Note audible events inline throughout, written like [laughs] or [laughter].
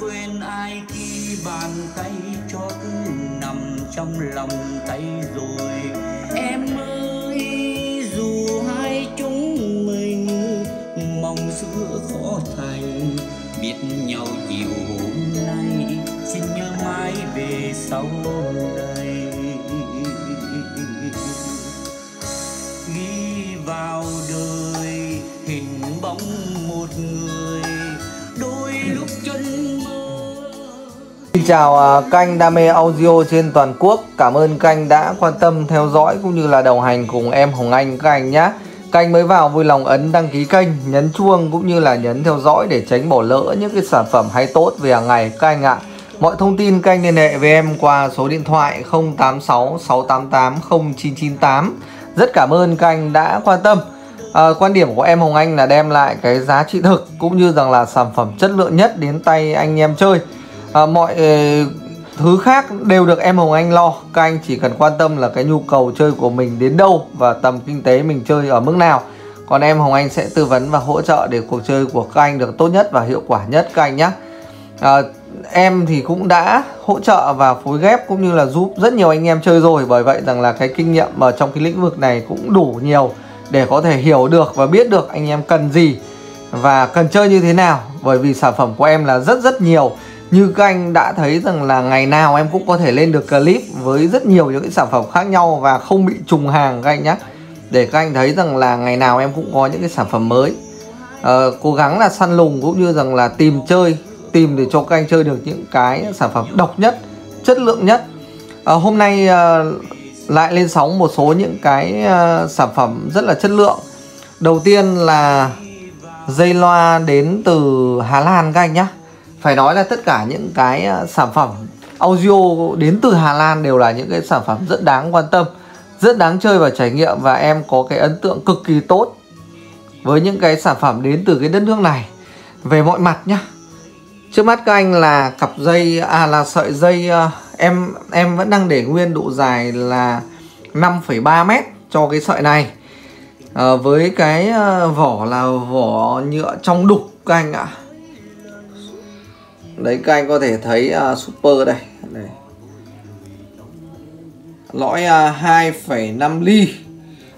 quên ai khi bàn tay chót nằm trong lòng tay rồi. Em ơi, dù hai chúng mình mong xưa khó thành, biết nhau chiều hôm nay, xin nhớ mãi về sau này. Ghi vào đời hình bóng một người Xin chào à, kênh Đam mê Audio trên toàn quốc. Cảm ơn kênh đã quan tâm theo dõi cũng như là đồng hành cùng em Hồng Anh các anh nhé. Kênh mới vào vui lòng ấn đăng ký kênh, nhấn chuông cũng như là nhấn theo dõi để tránh bỏ lỡ những cái sản phẩm hay tốt về hàng ngày. Các anh ạ Mọi thông tin kênh liên hệ với em qua số điện thoại 086 688 0998 Rất cảm ơn kênh đã quan tâm. À, Quan điểm của em Hồng Anh là đem lại cái giá trị thực cũng như rằng là sản phẩm chất lượng nhất đến tay anh em chơi à, mọi ờ, thứ khác đều được em Hồng Anh lo. Các anh chỉ cần quan tâm là cái nhu cầu chơi của mình đến đâu và tầm kinh tế mình chơi ở mức nào. Còn em Hồng Anh sẽ tư vấn và hỗ trợ để cuộc chơi của các anh được tốt nhất và hiệu quả nhất các anh nhé à, em thì cũng đã hỗ trợ và phối ghép cũng như là giúp rất nhiều anh em chơi rồi. Bởi vậy rằng là cái kinh nghiệm ở trong cái lĩnh vực này cũng đủ nhiều để có thể hiểu được và biết được anh em cần gì và cần chơi như thế nào. Bởi vì sản phẩm của em là rất rất nhiều như các anh đã thấy rằng là ngày nào em cũng có thể lên được clip với rất nhiều những cái sản phẩm khác nhau và không bị trùng hàng các anh nhé để các anh thấy rằng là ngày nào em cũng có những cái sản phẩm mới. Ờ, cố gắng là săn lùng cũng như rằng là tìm chơi tìm để cho các anh chơi được những cái sản phẩm độc nhất chất lượng nhất. Ờ, hôm nay ờ, lại lên sóng một số những cái ờ, sản phẩm rất là chất lượng. Đầu tiên là dây loa đến từ Hà Lan các anh nhé phải nói là tất cả những cái ờ, sản phẩm audio đến từ Hà Lan đều là những cái sản phẩm rất đáng quan tâm rất đáng chơi và trải nghiệm và em có cái ấn tượng cực kỳ tốt với những cái sản phẩm đến từ cái đất nước này. Về mọi mặt nhá. Trước mắt các anh là cặp dây à là sợi dây ờ, em em vẫn đang để nguyên độ dài là 5,3 mét cho cái sợi này. À, với cái vỏ là vỏ nhựa trong đục các anh ạ đấy các anh có thể thấy uh, super đây. Đây lõi à, uh, 2,5 ly.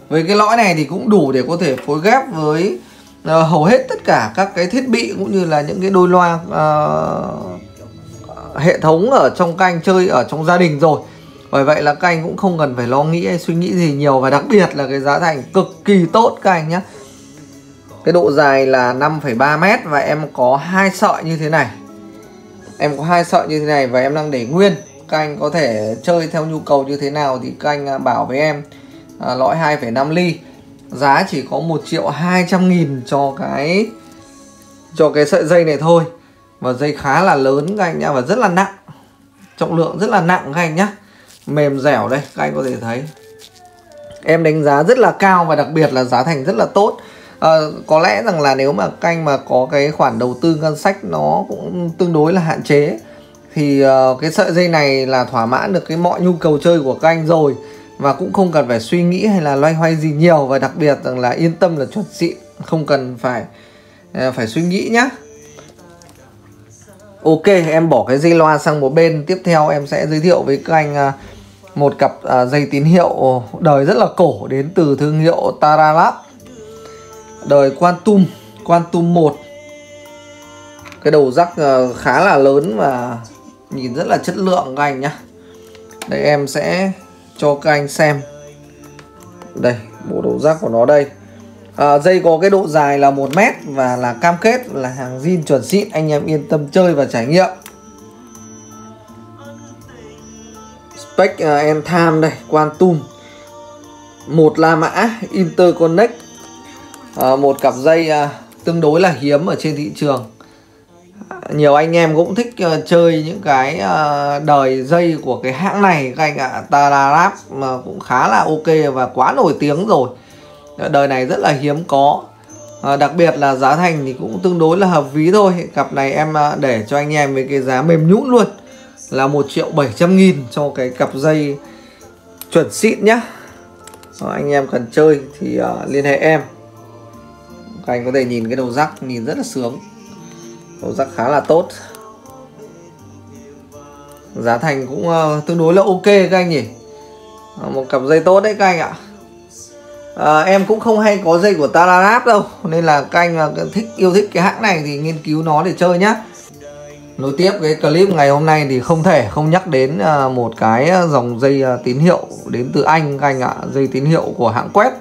Với cái lõi này thì cũng đủ để có thể phối ghép với uh, hầu hết tất cả các cái thiết bị cũng như là những cái đôi loa uh, hệ thống ở trong canh anh chơi ở trong gia đình rồi. Bởi vậy là các anh cũng không cần phải lo nghĩ hay suy nghĩ gì nhiều và đặc biệt là cái giá thành cực kỳ tốt các anh nhé cái độ dài là 5,3 mét và em có hai sợi như thế này em có hai sợi như thế này và em đang để nguyên. Các anh có thể chơi theo nhu cầu như thế nào thì các anh à, bảo với em. À, lõi 2,5 ly. Giá chỉ có 1 triệu 200 nghìn cho cái cho cái sợi dây này thôi. Và dây khá là lớn các anh nhá và rất là nặng. Trọng lượng rất là nặng các anh nhá. Mềm dẻo đây các anh có thể thấy. Em đánh giá rất là cao và đặc biệt là giá thành rất là tốt à, có lẽ rằng là nếu mà canh mà có cái khoản đầu tư ngân sách nó cũng tương đối là hạn chế thì uh, cái sợi dây này là thỏa mãn được cái mọi nhu cầu chơi của các anh rồi và cũng không cần phải suy nghĩ hay là loay hoay gì nhiều và đặc biệt rằng là yên tâm là chuẩn xịn không cần phải uh, phải suy nghĩ nhá. Ok em bỏ cái dây loa sang một bên Tiếp theo em sẽ giới thiệu với các anh uh, Một cặp uh, dây tín hiệu đời rất là cổ Đến từ thương hiệu Taralab. Đời Quantum Quantum 1 Cái đầu rắc ờ, khá là lớn và nhìn rất là chất lượng các anh nhá. Đây em sẽ cho các anh xem. Đây bộ đầu rắc của nó đây. À, dây có cái độ dài là 1 mét và là cam kết là hàng zin chuẩn xịn. Anh em yên tâm chơi và trải nghiệm. Spec ờ, uh, and time đây quantum một la mã interconnect à, một cặp dây à, tương đối là hiếm ở trên thị trường. Nhiều anh em cũng thích uh, chơi những cái uh, đời dây của cái hãng này. Các anh ạ à, Talarap mà cũng khá là ok và quá nổi tiếng rồi. Đời này rất là hiếm có. À, đặc biệt là giá thành thì cũng tương đối là hợp ví thôi. Cặp này em à, để cho anh em với cái giá mềm nhũn luôn. Là 1 triệu 700 nghìn cho cái cặp dây chuẩn xịn nhá. Anh em cần chơi thì uh, liên hệ em các anh có thể nhìn cái đầu rắc nhìn rất là sướng. Đầu rắc khá là tốt. Giá thành cũng uh, tương đối là ok các anh nhỉ? Ờ, một cặp dây tốt đấy các anh ạ. À, em cũng không hay có dây của Talarap đâu nên là các anh mà thích yêu thích cái hãng này thì nghiên cứu nó để chơi nhá. Nối tiếp cái clip ngày hôm nay thì không thể không nhắc đến uh, một cái dòng dây uh, tín hiệu đến từ anh các anh ạ. Dây tín hiệu của hãng quét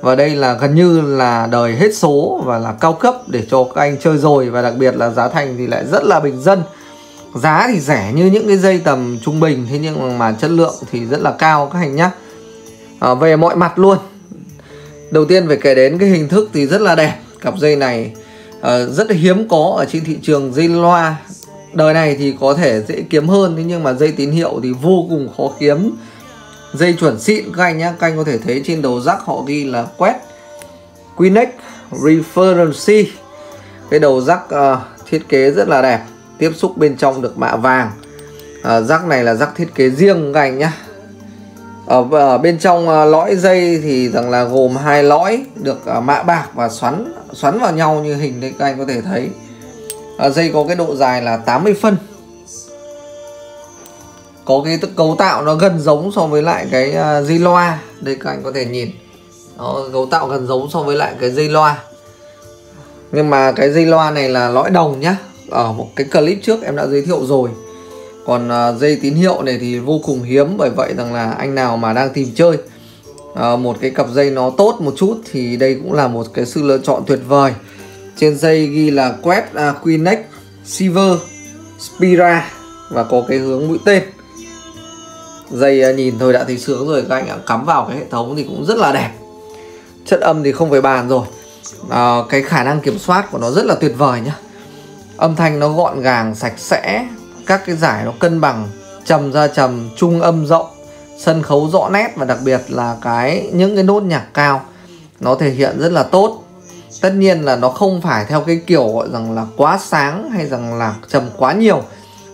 và đây là gần như là đời hết số và là cao cấp để cho các anh chơi rồi. Và đặc biệt là giá thành thì lại rất là bình dân. Giá thì rẻ như những cái dây tầm trung bình thế nhưng mà chất lượng thì rất là cao các anh nhá. À, về mọi mặt luôn. Đầu tiên phải kể đến cái hình thức thì rất là đẹp. Cặp dây này uh, rất hiếm có ở trên thị trường dây loa. Đời này thì có thể dễ kiếm hơn thế nhưng mà dây tín hiệu thì vô cùng khó kiếm dây chuẩn xịn các anh nhá. Các anh có thể thấy trên đầu rắc họ ghi là quét. Quinex Reference cái đầu rắc uh, thiết kế rất là đẹp. Tiếp xúc bên trong được mạ vàng. Uh, rắc này là rắc thiết kế riêng các anh nhá. Ở, ở bên trong uh, lõi dây thì rằng là gồm hai lõi được uh, mạ bạc và xoắn xoắn vào nhau như hình đây các anh có thể thấy. Uh, dây có cái độ dài là 80 phân có cái cấu tạo nó gần giống so với lại cái uh, dây loa. Đây các anh có thể nhìn. Nó cấu tạo gần giống so với lại cái dây loa. Nhưng mà cái dây loa này là lõi đồng nhá. Ở một cái clip trước em đã giới thiệu rồi. Còn uh, dây tín hiệu này thì vô cùng hiếm bởi vậy rằng là anh nào mà đang tìm chơi uh, một cái cặp dây nó tốt một chút thì đây cũng là một cái sự lựa chọn tuyệt vời. Trên dây ghi là quét uh, Quinex Silver Spira và có cái hướng mũi tên dây à, nhìn thôi đã thấy sướng rồi. Các anh ạ cắm vào cái hệ thống thì cũng rất là đẹp. Chất âm thì không phải bàn rồi. À, cái khả năng kiểm soát của nó rất là tuyệt vời nhá. Âm thanh nó gọn gàng sạch sẽ. Các cái giải nó cân bằng trầm ra trầm trung âm rộng sân khấu rõ nét và đặc biệt là cái những cái nốt nhạc cao nó thể hiện rất là tốt. Tất nhiên là nó không phải theo cái kiểu gọi rằng là quá sáng hay rằng là trầm quá nhiều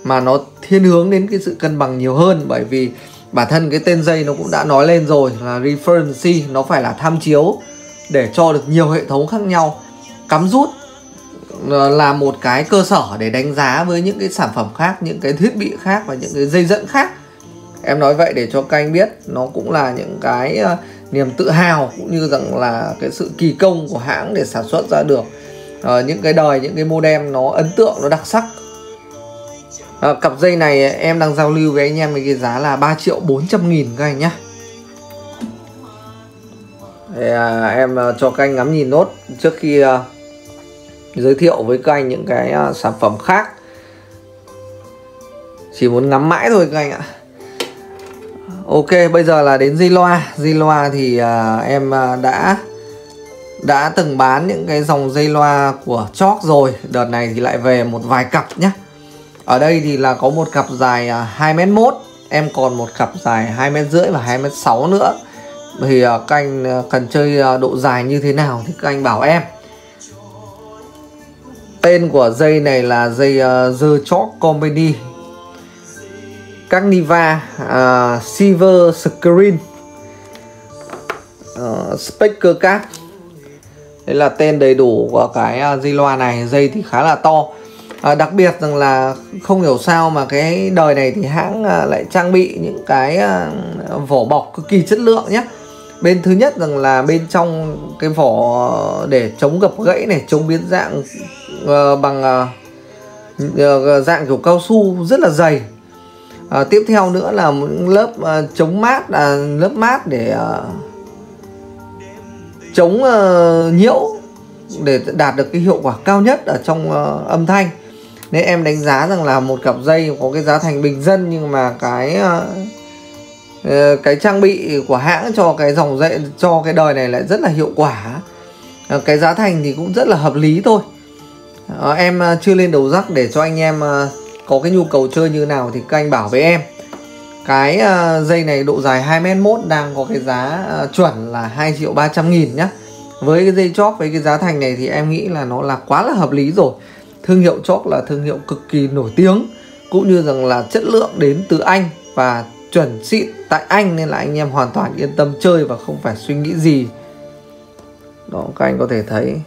mà nó thiên hướng đến cái sự cân bằng nhiều hơn. Bởi vì bản thân cái tên dây nó cũng đã nói lên rồi là reference nó phải là tham chiếu để cho được nhiều hệ thống khác nhau. Cắm rút ờ, là một cái cơ sở để đánh giá với những cái sản phẩm khác những cái thiết bị khác và những cái dây dẫn khác. Em nói vậy để cho các anh biết nó cũng là những cái uh, niềm tự hào cũng như rằng là cái sự kỳ công của hãng để sản xuất ra được. Uh, những cái đời những cái modem nó ấn tượng nó đặc sắc à, cặp dây này em đang giao lưu với anh em với cái giá là 3 triệu 400 nghìn các anh nhé để, à, em à, cho các anh ngắm nhìn nốt. Trước khi à, giới thiệu với các anh những cái à, sản phẩm khác. Chỉ muốn ngắm mãi thôi các anh ạ. Ok bây giờ là đến dây loa. Dây loa thì à, em à, đã đã từng bán những cái dòng dây loa của chót rồi. Đợt này thì lại về một vài cặp nhé ở đây thì là có một cặp dài à, 2m1 em còn một cặp dài 2 m rưỡi và 2 m 6 nữa. Thì à, các anh à, cần chơi độ dài như thế nào thì các anh bảo em. Tên của dây này là dây uh, The Chalk Comedy Carniva uh, Silver Screen. Ờ, uh, Speaker Card Đây là tên đầy đủ của cái uh, dây loa này. Dây thì khá là to à, Đặc biệt rằng là không hiểu sao mà cái đời này thì hãng à, lại trang bị những cái à, vỏ bọc cực kỳ chất lượng nhé bên thứ nhất rằng là bên trong cái vỏ để chống gập gãy này chống biến dạng à, bằng à, dạng kiểu cao su rất là dày. À, tiếp theo nữa là một lớp à, chống mát uh, lớp mát để à, chống uh, nhiễu để đạt được cái hiệu quả cao nhất ở trong uh, âm thanh nên em đánh giá rằng là một cặp dây có cái giá thành bình dân nhưng mà cái uh, cái trang bị của hãng cho cái dòng dây cho cái đời này lại rất là hiệu quả. Ờ, cái giá thành thì cũng rất là hợp lý thôi. Em chưa lên đầu rắc để cho anh em có cái nhu cầu chơi như nào thì các anh bảo với em. Cái dây này độ dài 2m1 đang có cái giá chuẩn là 2 triệu 300 nghìn nhá. Với cái dây chóp với cái giá thành này thì em nghĩ là nó là quá là hợp lý rồi thương hiệu chóp là thương hiệu cực kỳ nổi tiếng cũng như rằng là chất lượng đến từ anh và chuẩn xịn tại anh nên là anh em hoàn toàn yên tâm chơi và không phải suy nghĩ gì. Đó các anh có thể thấy.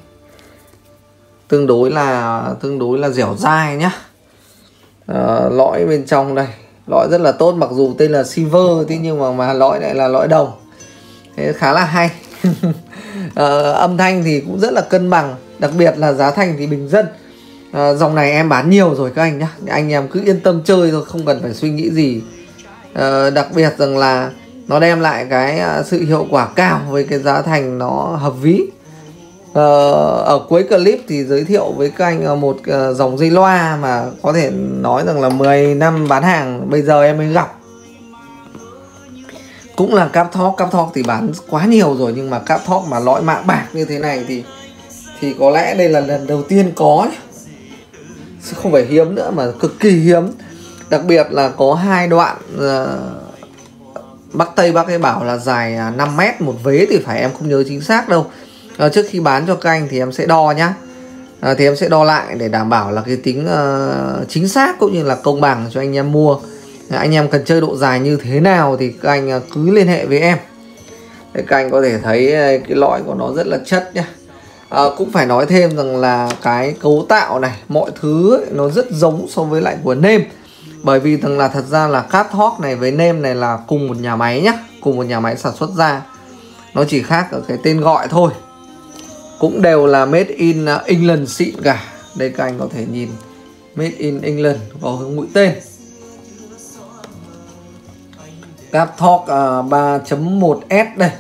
Tương đối là tương đối là dẻo dai nhá. À, lõi bên trong đây. Lõi rất là tốt mặc dù tên là silver thế nhưng mà mà lõi lại là lõi đồng thế khá là hay. À, [laughs] âm thanh thì cũng rất là cân bằng đặc biệt là giá thành thì bình dân à, dòng này em bán nhiều rồi các anh nhá. Anh em cứ yên tâm chơi thôi không cần phải suy nghĩ gì. À, đặc biệt rằng là nó đem lại cái à, sự hiệu quả cao với cái giá thành nó hợp ví. À, ở cuối clip thì giới thiệu với các anh à, một à, dòng dây loa mà có thể nói rằng là 10 năm bán hàng bây giờ em mới gặp. Cũng là cáp thóc cáp thóc thì bán quá nhiều rồi nhưng mà cáp thóc mà lõi mạ bạc như thế này thì thì có lẽ đây là lần đầu tiên có không phải hiếm nữa mà cực kỳ hiếm. Đặc biệt là có hai đoạn uh, bắc tây bắc ấy bảo là dài à, 5 mét một vế thì phải em không nhớ chính xác đâu. Uh, trước khi bán cho các anh thì em sẽ đo nhá. Uh, thì em sẽ đo lại để đảm bảo là cái tính uh, chính xác cũng như là công bằng cho anh em mua. Uh, anh em cần chơi độ dài như thế nào thì các anh uh, cứ liên hệ với em. Để các anh có thể thấy cái lõi của nó rất là chất nhá à, cũng phải nói thêm rằng là cái cấu tạo này mọi thứ ấy, nó rất giống so với lại của nêm. Bởi vì rằng là thật ra là cát này với nêm này là cùng một nhà máy nhá cùng một nhà máy sản xuất ra. Nó chỉ khác ở cái tên gọi thôi. Cũng đều là made in ờ, England xịn cả. Đây các anh có thể nhìn made in England có hướng mũi tên. Cap Talk uh, 3.1S đây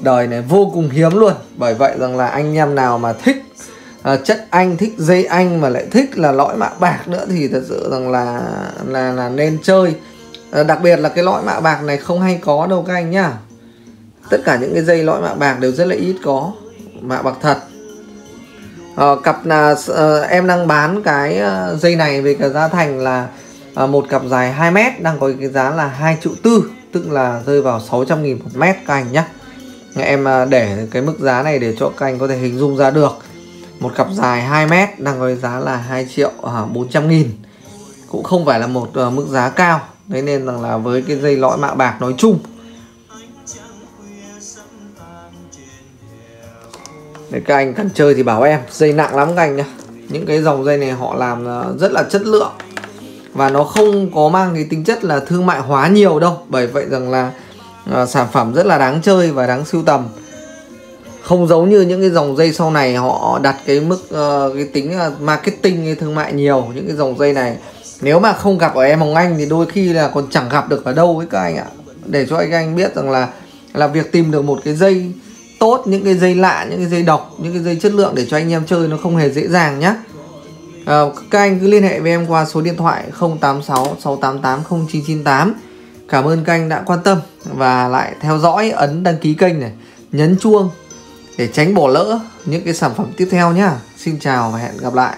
đời này vô cùng hiếm luôn. Bởi vậy rằng là anh em nào mà thích uh, chất anh thích dây anh mà lại thích là lõi mạ bạc nữa thì thật sự rằng là là là nên chơi. Uh, đặc biệt là cái lõi mạ bạc này không hay có đâu các anh nhá. Tất cả những cái dây lõi mạ bạc đều rất là ít có mạ bạc thật. Uh, cặp là uh, em đang bán cái uh, dây này về cái giá thành là uh, một cặp dài 2 mét đang có cái giá là 2 triệu tư tức là rơi vào 600 nghìn một mét các anh nhé em à, để cái mức giá này để cho các anh có thể hình dung ra được. Một cặp dài 2 mét đang có giá là 2 triệu à, 400 nghìn. Cũng không phải là một à, mức giá cao. Thế nên rằng là với cái dây lõi mạ bạc nói chung. Để các anh cần chơi thì bảo em, Dây nặng lắm các anh nhá. Những cái dòng dây này họ làm rất là chất lượng. Và nó không có mang cái tính chất là thương mại hóa nhiều đâu. Bởi vậy rằng là à, sản phẩm rất là đáng chơi và đáng sưu tầm. Không giống như những cái dòng dây sau này họ đặt cái mức uh, cái tính uh, marketing cái thương mại nhiều những cái dòng dây này. Nếu mà không gặp ở em Hồng Anh thì đôi khi là còn chẳng gặp được ở đâu với các anh ạ. Để cho anh anh biết rằng là là việc tìm được một cái dây tốt những cái dây lạ những cái dây độc những cái dây chất lượng để cho anh em chơi nó không hề dễ dàng nhé à, các anh cứ liên hệ với em qua số điện thoại 086 688 0998 cảm ơn các anh đã quan tâm và lại theo dõi ấn đăng ký kênh này, nhấn chuông để tránh bỏ lỡ những cái sản phẩm tiếp theo nhá. Xin chào và hẹn gặp lại.